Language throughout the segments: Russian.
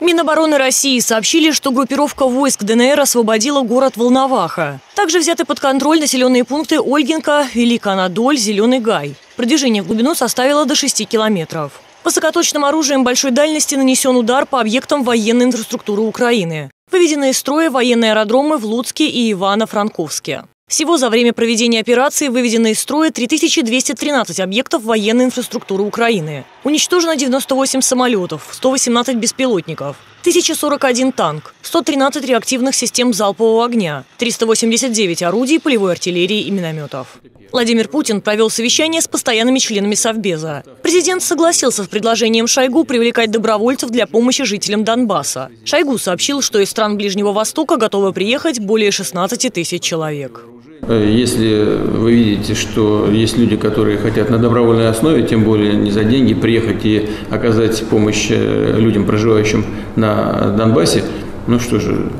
Минобороны России сообщили, что группировка войск ДНР освободила город Волноваха. Также взяты под контроль населенные пункты Ольгинка, Великанадоль, Зеленый Гай. Продвижение в глубину составило до 6 километров. Высокоточным оружием большой дальности нанесен удар по объектам военной инфраструктуры Украины. Выведены из строя военные аэродромы в Луцке и Ивано-Франковске. Всего за время проведения операции выведено из строя 3213 объектов военной инфраструктуры Украины. Уничтожено 98 самолетов, 118 беспилотников, 1041 танк, 113 реактивных систем залпового огня, 389 орудий полевой артиллерии и минометов. Владимир Путин провел совещание с постоянными членами Совбеза. Президент согласился с предложением Шойгу привлекать добровольцев для помощи жителям Донбасса. Шойгу сообщил, что из стран Ближнего Востока готовы приехать более 16 тысяч человек. Э, если вы видите, что есть люди, которые хотят на добровольной основе, тем более не за деньги, приехать и оказать помощь э, людям, проживающим на Донбассе, ну что же,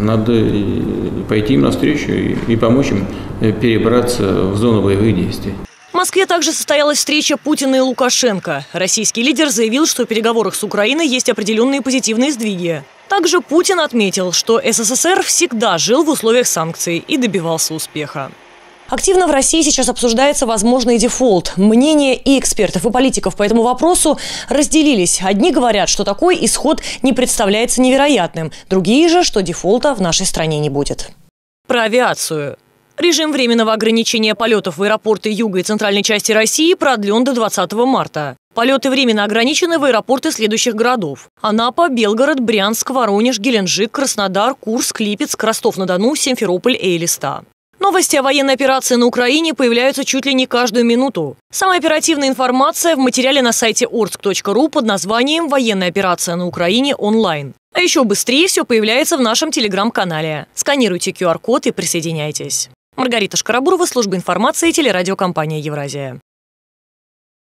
надо пойти им навстречу и помочь им э, перебраться в зону боевых действий. Москве также состоялась встреча Путина и Лукашенко. Российский лидер заявил, что в переговорах с Украиной есть определенные позитивные сдвиги. Также Путин отметил, что СССР всегда жил в условиях санкций и добивался успеха. Активно в России сейчас обсуждается возможный дефолт. Мнения и экспертов, и политиков по этому вопросу разделились. Одни говорят, что такой исход не представляется невероятным. Другие же, что дефолта в нашей стране не будет. Про авиацию. Режим временного ограничения полетов в аэропорты юга и центральной части России продлен до 20 марта. Полеты временно ограничены в аэропорты следующих городов. Анапа, Белгород, Брянск, Воронеж, Геленджик, Краснодар, Курск, Липецк, Ростов-на-Дону, Симферополь и Элиста. Новости о военной операции на Украине появляются чуть ли не каждую минуту. Самая оперативная информация в материале на сайте orsk.ru под названием «Военная операция на Украине онлайн». А еще быстрее все появляется в нашем телеграм-канале. Сканируйте QR-код и присоединяйтесь. Маргарита Шкарабурова, служба информации телерадиокомпания «Евразия».